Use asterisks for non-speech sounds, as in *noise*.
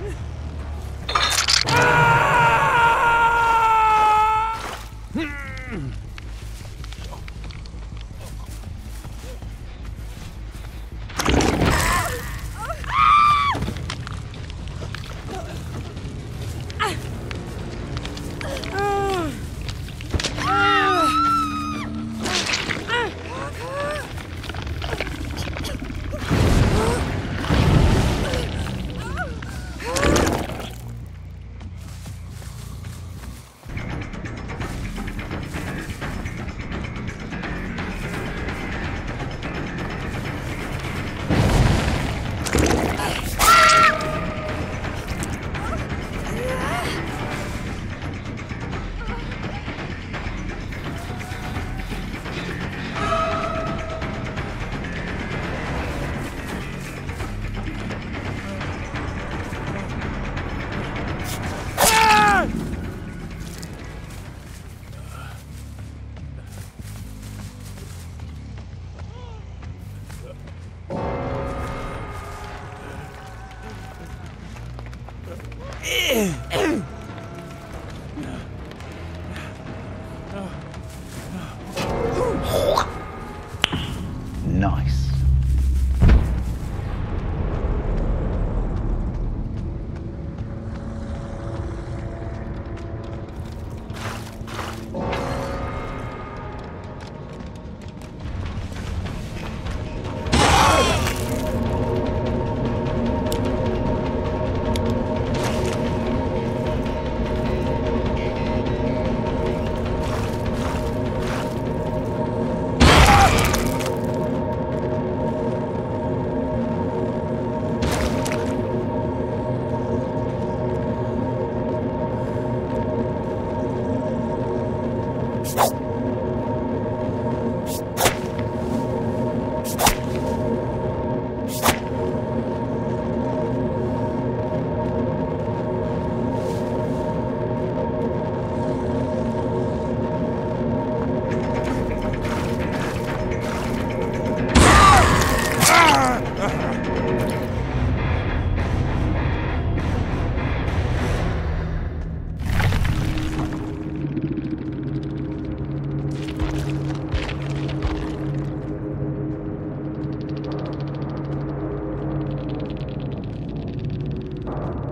Yeah. *laughs* Ugh. you